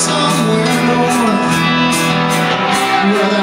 somewhere. North where